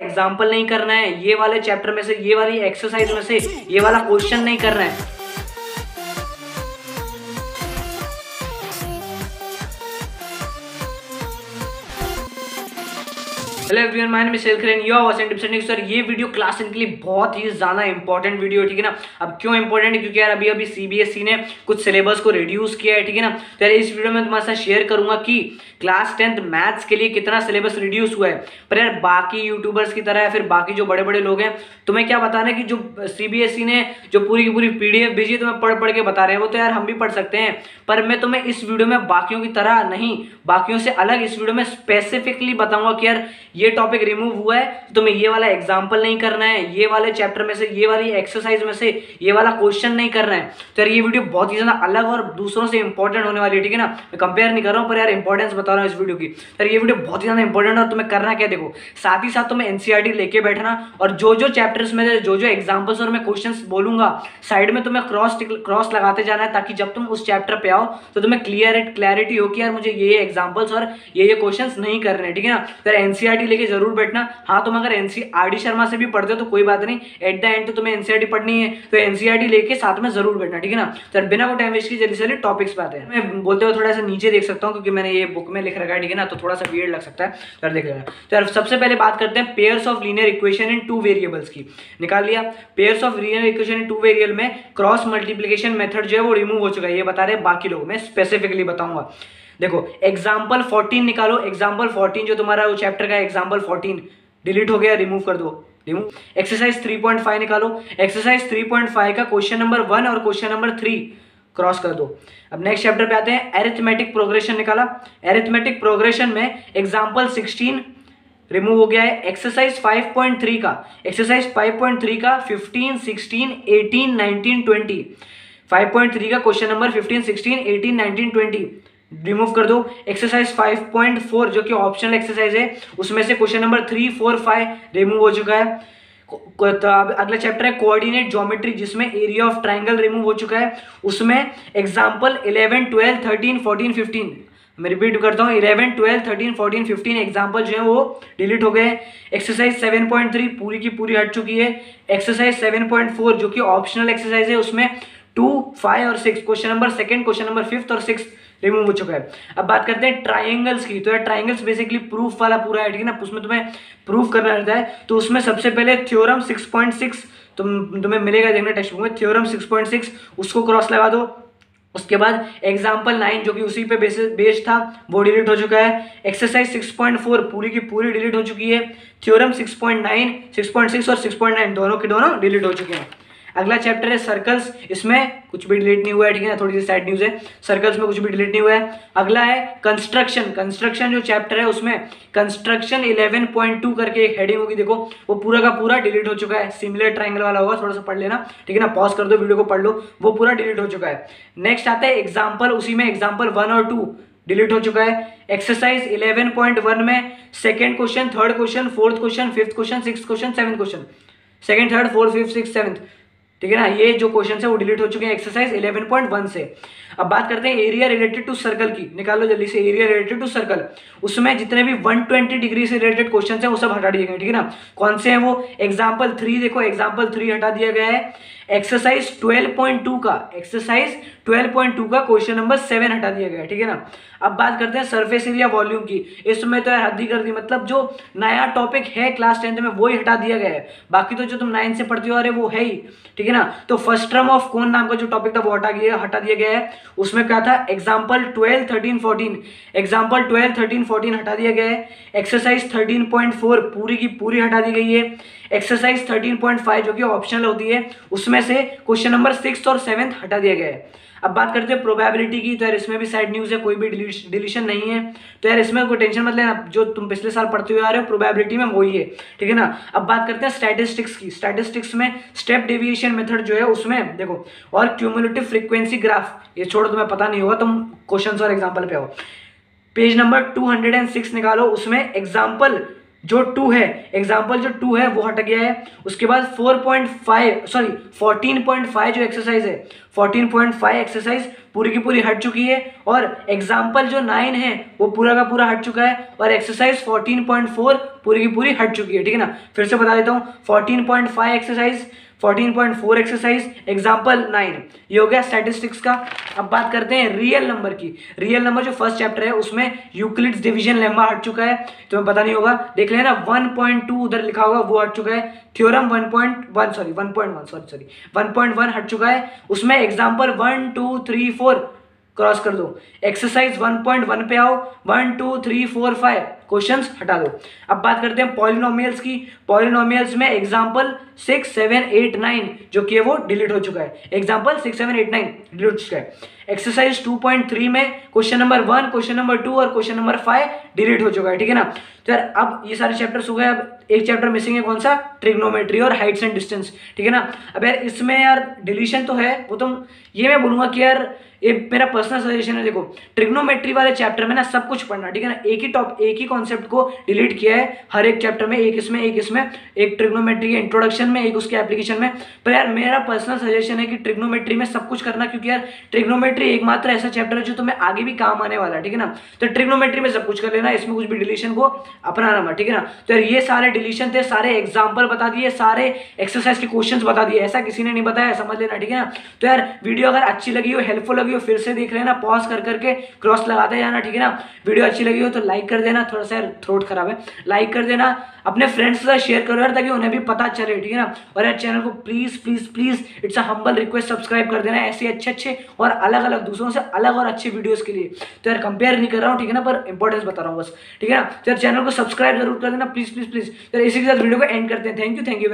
Example नहीं करना है। ये वाले चैप्टर में से, ये वाली एक्सरसाइज में से ये वाला क्वेश्चन नहीं करना है। Hello everyone my name is सेलखरेन you are watching tips sir ये वीडियो क्लास टेन के लिए बहुत ही ज़्यादा इंपॉर्टेंट वीडियो है, ठीक है ना? अब क्यों इंपॉर्टेंट है? क्योंकि यार अभी अभी सीबीएसई e ने कुछ सिलेबस को रिड्यूस किया है, ठीक है ना? तो यार इस वीडियो में तुम्हारे साथ शेयर करूँगा कि क्लास टेंथ मैथ्स के लिए कितना सिलेबस रिड्यूस हुआ है। पर यार बाकी यूट्यूबर्स की तरह या फिर बाकी जो बड़े बड़े लोग हैं, तुम्हें क्या बताना है कि जो सी e ने जो पूरी की पूरी पी डी एफ़ भेजी तुम्हें पढ़ पढ़ के बता रहे हैं। वो तो यार हम भी पढ़ सकते हैं, पर मैं तुम्हें इस वीडियो में बाकियों की तरह नहीं, बाकियों से अलग इस वीडियो में स्पेसिफिकली बताऊँगा कि यार ये टॉपिक रिमूव हुआ है तो तुम्हें ये वाला एग्ज़ाम्पल नहीं करना है, ये वाले चैप्टर में से, ये वाली एक्सरसाइज में से, ये वाला क्वेश्चन नहीं करना है। तो यार ये वीडियो बहुत ही ज़्यादा अलग और दूसरों से इंपॉर्टेंट होने वाली है, ठीक है ना? मैं कंपेयर नहीं कर रहा हूँ, पर यार इंपॉर्टेंस बता रहा हूँ इस वीडियो की। तो ये वीडियो बहुत ही ज़्यादा इंपॉर्टेंट और तुम्हें करना क्या देखो? साथ ही साथ तुम्हें एनसीआरटी लेके बैठना और जो जो चैप्टर्स में जो जो एग्जाम्पल्स और मैं क्वेश्चन बोलूँगा साइड में तुम्हें क्रॉस क्रॉस लगाते जाना है, ताकि जब तुम उस चैप्टर पे आओ तो तुम्हें क्लियर क्लैरिटी हो कि यार मुझे ये एग्जाम्पल्स और ये ये क्वेश्चन नहीं करने ठीक है ना? तो एनसीआरटी लेके ज़रूर बैठना। हाँ तुम अगर एनसीआरटी शर्मा से भी पढ़ते हो तो कोई बात नहीं। एट द एंड तो तुम्हें एनसीआरटी पढ़नी है तो एनसीआरटी लेके साथ में ज़रूर बैठना, ठीक है ना? तो बिना को टाइम वेस्ट की जल्दी से टॉपिक्स पे आते हैं। मैं बोलते हुए थोड़ा सा नीचे देख सकता हूँ, क्योंकि मैंने ये बुक में लिख रखा है, ठीक है ना? तो थोड़ा सा वेयर लग सकता है। तो देख लेना तो यार सबसे पहले बात करते हैं pairs of linear equation in two variables की। निकाल लिया। Pairs of linear equation in two variable में क्रॉस मल्टीप्लीकेशन मेथड जो है वो रिमूव हो चुका है। ये बता रहे बाकी लोग मैं स्पेसिफिकली बताऊँगा। देखो एग्ज़ाम्पल फोर्टीन निकालो एग्ज़ाम्पल फोर्टीन जो तुम्हारा वो चैप्टर का एग्ज़ाम्पल फोर्टीन डिलीट हो गया रिमूव कर दो रिमूव एक्सरसाइज 3.5 निकालो एक्सरसाइज 3.5 का क्वेश्चन नंबर वन और क्वेश्चन नंबर थ्री क्रॉस कर दो. अब नेक्स्ट चैप्टर पे आते हैं एरिथमेटिक प्रोग्रेशन निकाला. एरिथमेटिक प्रोग्रेशन में एग्ज़ाम्पल 16 रिमूव हो गया है एक्सरसाइज 5.3 का. एक्सरसाइज 5.3 का 15 16 18 19 20 5.3 का क्वेश्चन नंबर 15 16 18 19 20 रिमूव कर दो। एक्सरसाइज 5.4 जो कि ऑप्शनल एक्सरसाइज है, उसमें से question number three four five remove हो चुका है। तो अगला चैप्टर है कोऑर्डिनेट ज्योमेट्री जिसमें एरिया ऑफ़ ट्राइंगल रिमूव हो चुका है। उसमें एग्जांपल 11 12 13 14 15 मैं रिपीट करता हूँ 11 12 13 14 15 एग्जांपल जो है वो डिलीट हो गए एक्सरसाइज 7.3 पूरी की पूरी हट चुकी है। एक्सरसाइज 7.4 जो कि ऑप्शनल एक्सरसाइज है, उसमें टू फाइव और six question number second question number fifth और सिक्स रिमूव हो चुका है। अब बात करते हैं ट्राइंगल्स की। तो यार ट्राइंगल्स बेसिकली प्रूफ वाला पूरा है, ठीक है ना? उसमें तुम्हें प्रूफ करना रहता है। तो उसमें सबसे पहले थ्योरम 6.6 तुम, तुम्हें मिलेगा देखना टेक्स्ट बुक में। थ्योरम 6.6 उसको क्रॉस लगा दो। उसके बाद एग्ज़ाम्पल नाइन जो कि उसी पे बेस्ड था, वो डिलीट हो चुका है। एक्सरसाइज 6.4 पूरी की पूरी डिलीट हो चुकी है। थ्योरम 6.9 6.6 और 6.9 दोनों के दोनों डिलीट हो चुके हैं। अगला चैप्टर है सर्कल्स इसमें कुछ भी डिलीट नहीं हुआ है, ठीक है थोड़ी सी साइड न्यूज़ है। सर्कल्स में कुछ भी डिलीट नहीं हुआ है। अगला है कंस्ट्रक्शन कंस्ट्रक्शन जो चैप्टर है उसमें कंस्ट्रक्शन 11.2 करके एक हेडिंग होगी, देखो। वो पूरा का पूरा डिलीट हो चुका है। सिमिलर ट्राइंगल वाला होगा, थोड़ा सा पढ़ लेना, ठीक है ना? पॉज कर दो वीडियो को पढ़ लो। वो पूरा डिलीट हो चुका है। नेक्स्ट आता है एग्ज़ाम्पल उसी में एग्ज़ाम्पल वन और टू डिलीट हो चुका है। एक्सरसाइज 11.1 में second question third question fourth question fifth question six question seven question second third fourth fifth six seventh ठीक है ना? ये जो क्वेश्चन है वो डिलीट हो चुके हैं एक्सरसाइज 11.1 से। अब बात करते हैं एरिया रिलेटेड टू सर्कल की। निकाल लो जल्दी से एरिया रिलेटेड टू सर्कल उसमें जितने भी 120 डिग्री से रिलेटेड क्वेश्चन है, वो सब हटा दिए गए ठीक है ना? कौन से हैं वो? एग्ज़ाम्पल थ्री देखो एग्ज़ाम्पल थ्री हटा दिया गया है। एक्सरसाइज 12.2 का एक्सरसाइज 12.2 का क्वेश्चन नंबर सेवन हटा दिया गया ठीक है ना? अब बात करते हैं सरफेस एरिया वॉल्यूम की। इसमें तो यार हद ही कर दी मतलब जो नया टॉपिक है क्लास टेंथ में वही हटा दिया गया है। बाकी तो जो तुम नाइन्थ से पढ़ते हो, अरे वो है ही, ठीक है ना? तो फ़र्स्ट टर्म ऑफ़ कौन नाम का जो टॉपिक था, वो हटा गया हटा दिया गया है। उसमें क्या था? Example twelve thirteen fourteen example twelve thirteen fourteen हटा दिया गया है। एक्सरसाइज थर्टीन पॉइंट फोर पूरी की पूरी हटा दी गई है। एक्सरसाइज थर्टीन पॉइंट फाइव जो कि ऑप्शनल होती है, उसमें से क्वेश्चन नंबर सिक्स और सेवेंथ हटा दिया गया है। अब बात करते हैं प्रोबेबिलिटी की तो यार इसमें भी साइड न्यूज़ है, कोई भी डिलीशन नहीं है। तो यार इसमें कोई टेंशन मत लेना, जो तुम पिछले साल पढ़ते हुए आ रहे हो प्रोबेबिलिटी में वही है, ठीक है ना? अब बात करते हैं स्टैटिस्टिक्स की। स्टैटिस्टिक्स में स्टेप डेविएशन मेथड जो है, उसमें देखो, और क्यूमुलेटिव फ्रिक्वेंसी ग्राफ ये छोड़ो तुम्हें पता नहीं होगा, तुम क्वेश्चन और एग्ज़ाम्पल पे हो पेज नंबर टू निकालो, उसमें एग्ज़ाम्पल जो टू है एग्ज़ाम्पल जो टू है, वो हट गया है। उसके बाद four point five sorry fourteen point five जो एक्सरसाइज है फोर्टीन पॉइंट फाइव एक्सरसाइज पूरी की पूरी हट चुकी है और एग्ज़ाम्पल जो नाइन है, वो पूरा का पूरा हट चुका है और एक्सरसाइज फोर्टीन पॉइंट फोर पूरी की पूरी हट चुकी है, ठीक है ना? फिर से बता देता हूँ fourteen point five exercise 14.4 exercise example nine ये हो गया स्टैटिस्टिक्स का। अब बात करते हैं रियल नंबर की। रियल नंबर जो फ़र्स्ट चैप्टर है, उसमें यूक्लिड्स डिवीज़न लेम्बा हट चुका है। तुम्हें पता नहीं होगा। देख लेना 1.2 उधर लिखा होगा, वो हट चुका है। थ्योरम 1.1 सॉरी 1.1 सॉरी सॉरी 1.1 हट चुका है। उसमें example one two three four cross कर दो। एक्सरसाइज 1.1 पे आओ। One two three four five questions हटा दो। अब बात करते हैं पॉलिनोमियल्स की। पॉलिनोमियल्स में example six seven eight nine जो कि वो डिलीट हो चुका है। Example six seven eight nine delete हो चुका है। एक्सरसाइज 2.3 में question number one question number two और क्वेश्चन नंबर फाइव डिलीट हो चुका है, ठीक है ना? तो यार, अब ये सारे चैप्टर्स हो गए, अब एक चैप्टर मिसिंग है कौन सा? ट्रिग्नोमेट्री और हाइट्स एंड डिस्टेंस ठीक है ना? अब यार, इसमें यार डिलीशन तो है, वो तो ये मैं बोलूँगा कि यार, ये मेरा पर्सनल सजेशन है, देखो ट्रिग्नोमेट्री वाले चैप्टर में ना सब कुछ पढ़ना, ठीक है ना? एक ही टॉप एक ही कॉन्सेप्ट को डिलीट किया है, हर एक चैप्टर में, एक इसमें एक इसमें, एक ट्रिग्नोमेट्री के इंट्रोडक्शन में, एक उसके एप्लीकेशन में। पर यार, मेरा पर्सनल सजेशन है कि ट्रिग्नोमेट्री में सब कुछ करना, क्योंकि यार ट्रिग्नोमेट्री एकमात्र ऐसा चैप्टर है जो तुम्हें आगे भी काम आने वाला है, ठीक है ना? तो ट्रिग्नोमेट्री में सब कुछ कर लेना, इसमें कुछ भी डिलीशन को अपनाना मत, ठीक है ना? तो ये सारे डिलीशन थे, सारे एग्ज़ाम्पल बता दिए, सारे एक्सरसाइज के क्वेश्चन बता दिए, ऐसा किसी ने नहीं बताया, समझ लेना, ठीक है ना? तो यार वीडियो अगर अच्छी लगी हो हेल्पफुल लगी हो, फिर से देख लेना पॉज कर करके क्रॉस लगाते जाना, ठीक है ना? वीडियो अच्छी लगी हो तो लाइक कर देना, थोड़ा सा थ्रोट खराब है लाइक कर देना, अपने फ्रेंड्स के साथ शेयर करो यार, ताकि उन्हें भी पता चले, ठीक है ना? और यार चैनल को please please please it's a humble request subscribe कर देना, ऐसे अच्छे अच्छे और अलग अलग दूसरों से अलग और अच्छी वीडियोज़ के लिए। तो यार कंपेयर नहीं कर रहा हूँ, ठीक है ना? पर इंपॉर्टेंस बता रहा हूँ बस, ठीक है ना? तो यार चैनल को सब्सक्राइब ज़रूर कर देना प्लीज़ प्लीज़ प्लीज़ यार इसी के साथ वीडियो को एंड करते हैं। Thank you thank you